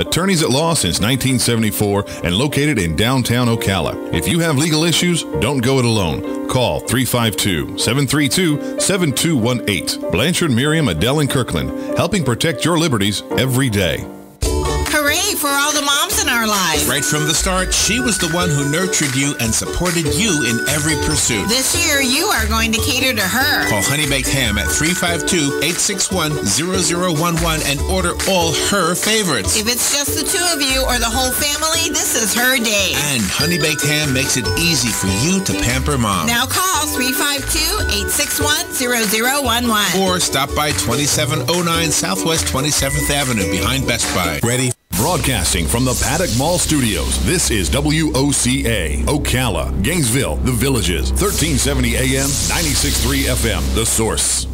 attorneys at law since 1974 and located in downtown Ocala. If you have legal issues, don't go it alone. Call 352-732-7218. Blanchard, Merriam, Adel, and Kirkland, helping protect your liberties every day. Hooray for all the moms in our lives. Right from the start, she was the one who nurtured you and supported you in every pursuit. This year, you are going to cater to her. Call Honey Baked Ham at 352-861-0011 and order all her favorites. If it's just the two of you or the whole family, this is her day. And Honey Baked Ham makes it easy for you to pamper mom. Now call 352-861-0011. Or stop by 2709 Southwest 27th Avenue behind Best Buy. Ready? Broadcasting from the Paddock Mall Studios, this is WOCA, Ocala, Gainesville, The Villages, 1370 AM, 96.3 FM, The Source.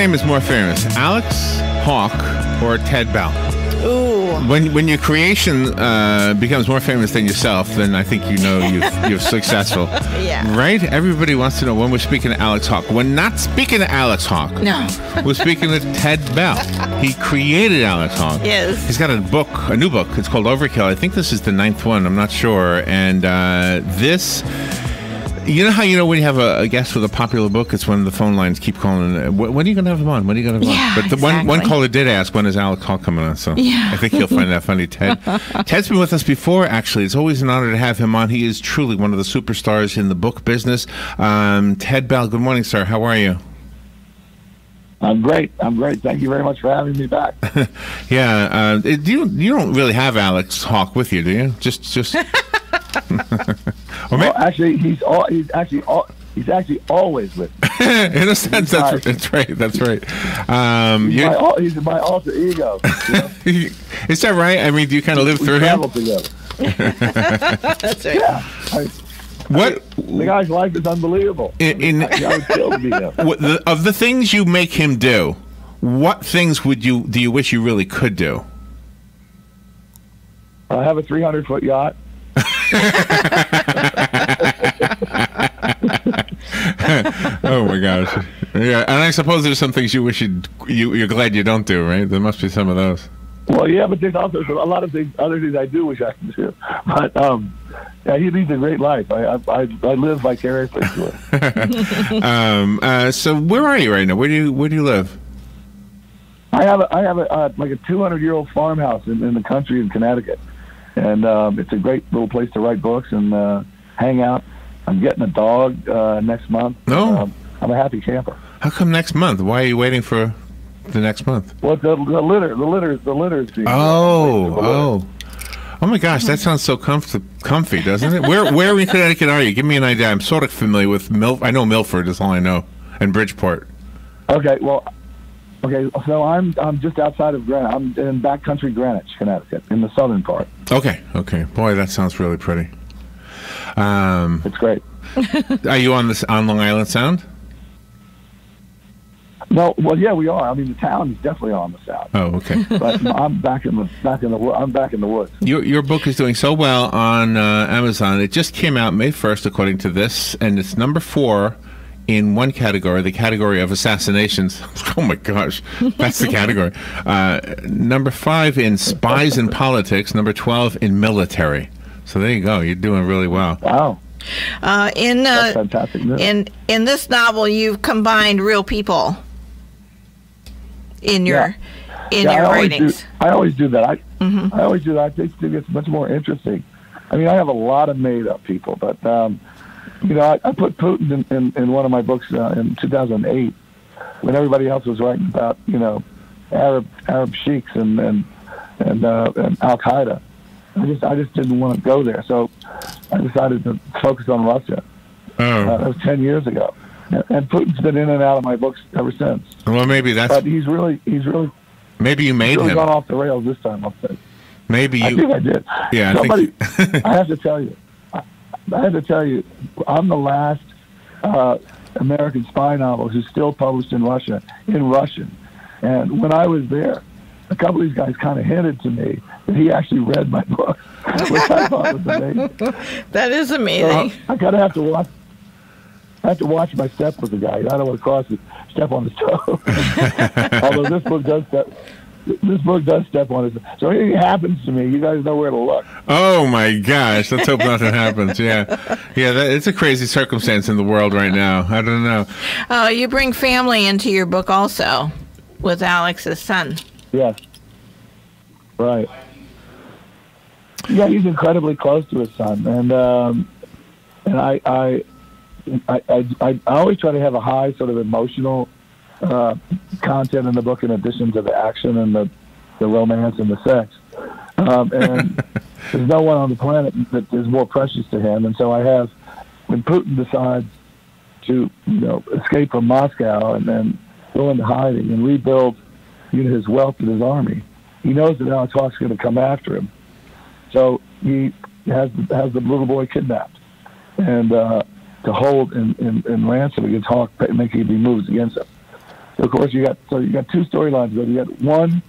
Name is more famous, Alex Hawk or Ted Bell? Ooh. When when your creation uh, becomes more famous than yourself, then I think you know you've you're successful. Yeah. Right? Everybody wants to know when we're speaking to Alex Hawk. We're not speaking to Alex Hawk. No. We're speaking to Ted Bell. He created Alex Hawk. Yes. He's got a book, a new book. It's called Overkill. I think this is the ninth one. I'm not sure. And uh, this. You know how you know when you have a, a guest with a popular book, it's when the phone lines keep calling. uh, When when are you going to have him on? When are you going to have him Yeah, on? But the one, one caller did ask, when is Alex Hawk coming on? So Yeah. I think he'll find that funny. Ted. Ted's been with us before, actually. It's always an honor to have him on. He is truly one of the superstars in the book business. Um, Ted Bell, good morning, sir. How are you? I'm great. I'm great. Thank you very much for having me back. Yeah, uh, it- you you don't really have Alex Hawk with you, do you? Just just. or maybe, well, actually, he's all, he's actually all, he's actually always with me. in a sense, that's, Right. that's right. That's right. Um, He's you, my, al- he's my alter ego. You know? is that right? I mean, do you kind of live we through him? travel together. That's right. Yeah. I, What the guy's life is unbelievable. in, in I would kill to be him. what the, of the things you make him do? What things would you do you wish you really could do? I have a 300 foot yacht. Oh my gosh! Yeah, and I suppose there's some things you wish you'd, you you're glad you don't do, right? There must be some of those. Well, yeah, but there's also a lot of things, other things I do wish I could do. But um, yeah, he leads a great life. I I, I, live vicariously through it. Um, uh, so where are you right now? Where do you where do you live? I have a, I have a, uh, like a 200 year old farmhouse in, in the country in Connecticut, and um, it's a great little place to write books and uh, hang out. I'm getting a dog uh, next month. Oh. Um, I'm a happy camper. How come next month? Why are you waiting for the next month? Well, the, the litter, the litter, the litter is being. Oh, oh, oh my gosh! That sounds so comfy, comfy, doesn't it? Where where in Connecticut are you? Give me an idea. I'm sort of familiar with Milf. I know Milford is all I know, and Bridgeport. Okay, well, okay. So I'm I'm just outside of Greenwich. I'm in backcountry Greenwich, Connecticut, in the southern part. Okay, okay. Boy, that sounds really pretty. Um, It's great. are you on this on Long Island Sound? No, well, yeah, we are. I mean, the town is definitely on the south, Oh, okay. but I'm back in the back in the I'm back in the woods. Your your book is doing so well on uh, Amazon. It just came out May first, according to this, and it's number four in one category, the category of assassinations. Oh my gosh, that's the category. Uh, number five in spies and politics. Number twelve in military. So there you go. You're doing really well. Wow, Uh, in that's uh, fantastic news. in in this novel, you've combined real people in your in Yeah, your I writings. Do, I always do that. I I always do that. I think it gets much more interesting. I mean, I have a lot of made up people, but um, you know, I, I put Putin in, in, in one of my books uh, in 2008 when everybody else was writing about you know Arab Arab sheiks and and and, uh, and Al Qaeda. I just I just didn't want to go there, so I decided to focus on Russia. Uh, Oh, that was 10 years ago, and, and Putin's been in and out of my books ever since. well, maybe that's But he's really he's really maybe you made really him. gone off the rails this time. I'll say. Maybe you. I think. I did. Yeah, I Somebody, think. I have to tell you, I, I have to tell you, I'm the last uh, American spy novel who's still published in Russia in Russian. And when I was there, a couple of these guys kind of hinted to me that he actually read my book, which I thought was amazing. That is So amazing. I kind of have to watch. I have to watch my step with the guy. I don't want to cross his, step on his toe. Although this book does step, this book does step on his. So anything happens to me, you guys know where to look. Oh my gosh! Let's hope nothing happens. Yeah, yeah. That, it's a crazy circumstance in the world right now. I don't know. Uh, you bring family into your book also with Alex's son. Yes. Right. Yeah, he's incredibly close to his son, and um, and I, I, I, I, I always try to have a high sort of emotional uh, content in the book, in addition to the action and the, the romance and the sex. Um, and there's no one on the planet that is more precious to him, and so I have when Putin decides to you know escape from Moscow and then go into hiding and rebuild you know his wealth and his army. He knows that Alex Hawk's going to come after him, so he has has the little boy kidnapped and uh, to hold in, in, in ransom against Hawk, making any moves against him. So of course you got so you got two storylines. But you got one,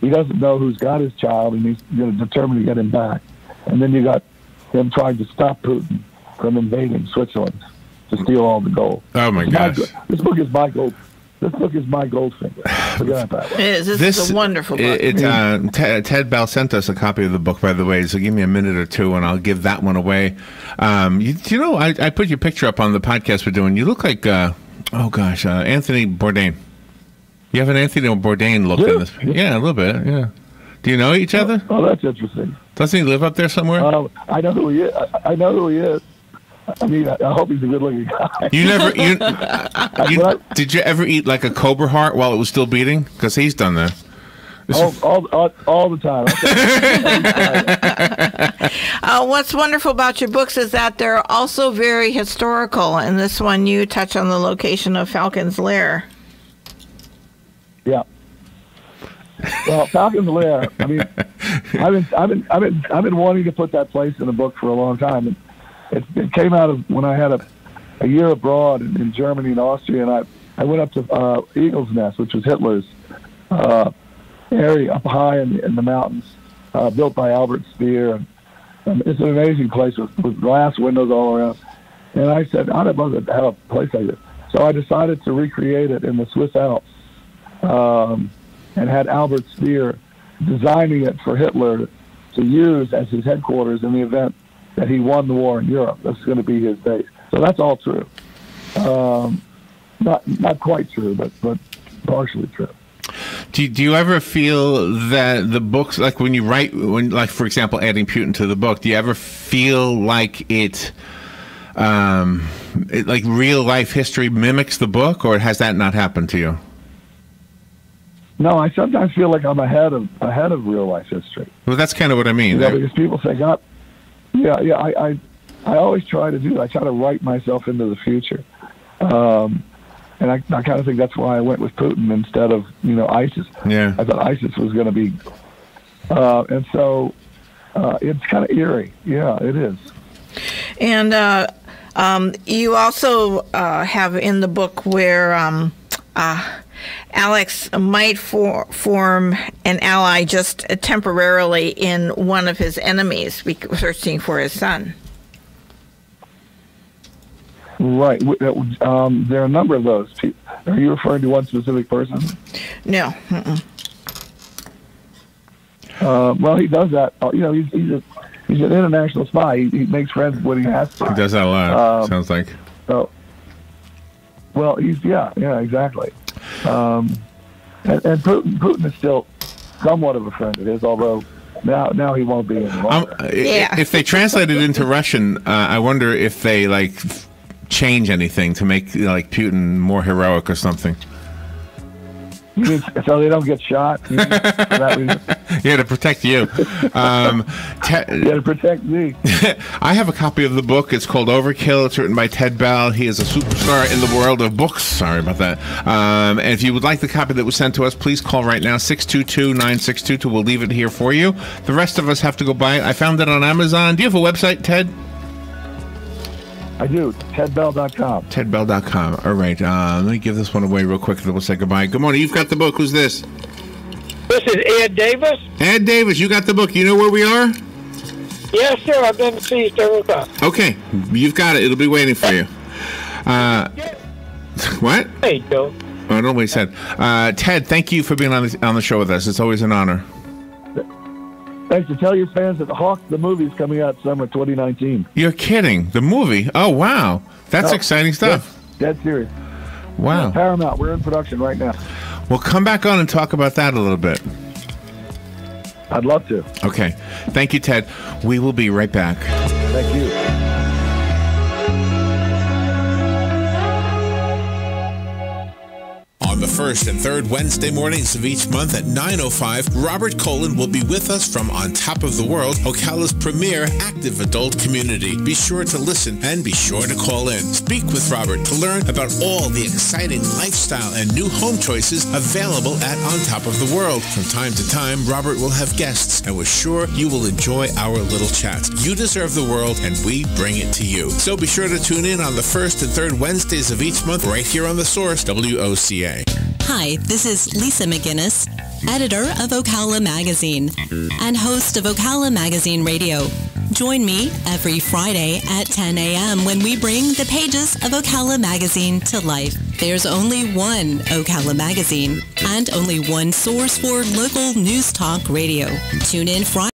he doesn't know who's got his child, and he's going to determine to get him back. And then you got him trying to stop Putin from invading Switzerland to steal all the gold. Oh my It's gosh! go- this book is my gold. This book is my Goldfinger. Forget it that It way. is. This, This is a wonderful book. It, it's uh, Ted, Ted Bell sent us a copy of the book, by the way. So give me a minute or two, and I'll give that one away. Um, you, you know, I, I put your picture up on the podcast we're doing. You look like, uh, oh gosh, uh, Anthony Bourdain. You have an Anthony Bourdain look in Yeah. this. Yeah, a little bit. Yeah. Do you know each other? Oh, that's interesting. Doesn't he live up there somewhere? Um, I know who he is. I, I know who he is. I mean, I, I hope he's a good-looking guy. You never, you, you But- did you ever eat like a cobra heart while it was still beating? Because he's done that. all, all, all, all the time. Uh, what's wonderful about your books is that they're also very historical. And this one, you touch on the location of Falcon's Lair. Yeah. Well, Falcon's Lair. I mean, I've been, I've been, I've been, I've been wanting to put that place in a book for a long time, and it, it came out of when I had a, a year abroad in, in Germany and Austria, and I, I went up to uh, Eagle's Nest, which was Hitler's uh, area up high in the, in the mountains, uh, built by Albert Speer, and it's an amazing place with, with glass windows all around. And I said, I'd love to have a place like this. So I decided to recreate it in the Swiss Alps um, and had Albert Speer designing it for Hitler to use as his headquarters in the event that he won the war in Europe. That's going to be his base. So that's all true. Um, not not quite true, but but partially true. Do you, do you ever feel that the books, like when you write, when like for example, adding Putin to the book, do you ever feel like it, um, it, like real life history mimics the book, or has that not happened to you? No, I sometimes feel like I'm ahead of ahead of real life history. Well, that's kind of what I mean. You know, because people say, God, yeah, yeah, I, I, I always try to do. that. I try to write myself into the future, um, and I, I kind of think that's why I went with Putin instead of you know ISIS. Yeah. I thought ISIS was going to be, uh, and so uh, it's kind of eerie. Yeah, it is. And uh, um, you also uh, have in the book where um, uh, Alex might for- form an ally just temporarily in one of his enemies, searching for his son. Right. Um, there are a number of those. Are you referring to one specific person? No. Uh, well, he does that. Uh, You know, he's he's, a, he's an international spy. He, he makes friends when he has to. He does that a lot. Um, sounds like. So, well, he's yeah, yeah, exactly. Um, and, and Putin, Putin is still somewhat of a friend of his, although now now he won't be any Um, Yeah. If they translate it into Russian, uh, I wonder if they like change anything to make like Putin more heroic or something. Mean, so they don't get shot. You mean, for that? Yeah, to protect you. Um, te- Yeah, to protect me. I have a copy of the book. It's called Overkill. It's written by Ted Bell. He is a superstar in the world of books. Sorry about that. Um, and if you would like the copy that was sent to us, please call right now 622 9622. We'll leave it here for you. The rest of us have to go buy it. I found it on Amazon. Do you have a website, Ted? I do. TedBell.com. TedBell.com. All right. Uh, let me give this one away real quick and then we'll say goodbye. Good morning. You've got the book. Who's this? This is Ed Davis. Ed Davis, you got the book. You know where we are? Yes, sir. I've been to see you several times. Okay. You've got it. It'll be waiting for you. Uh, what? Hey, Joe. Oh, don't waste that. Uh, Ted, thank you for being on the, on the show with us. It's always an honor. Thanks to tell your fans that Hawk the movie's coming out summer 2019. You're kidding. The movie. Oh, wow. That's No, exciting stuff. Dead, dead serious. Wow. Paramount, we're in production right now. Well, come back on and talk about that a little bit. I'd love to. Okay. Thank you, Ted. We will be right back. Thank you. First and third Wednesday mornings of each month at 9.05, Robert Colin will be with us from On Top of the World, Ocala's premier active adult community. Be sure to listen and be sure to call in. Speak with Robert to learn about all the exciting lifestyle and new home choices available at On Top of the World. From time to time, Robert will have guests, and we're sure you will enjoy our little chat. You deserve the world, and we bring it to you. So be sure to tune in on the first and third Wednesdays of each month right here on The Source, WOCA. Hi, this is Lisa McGinnis, editor of Ocala Magazine and host of Ocala Magazine Radio. Join me every Friday at 10 a.m. when we bring the pages of Ocala Magazine to life. There's only one Ocala Magazine and only one source for local news talk radio. Tune in Friday.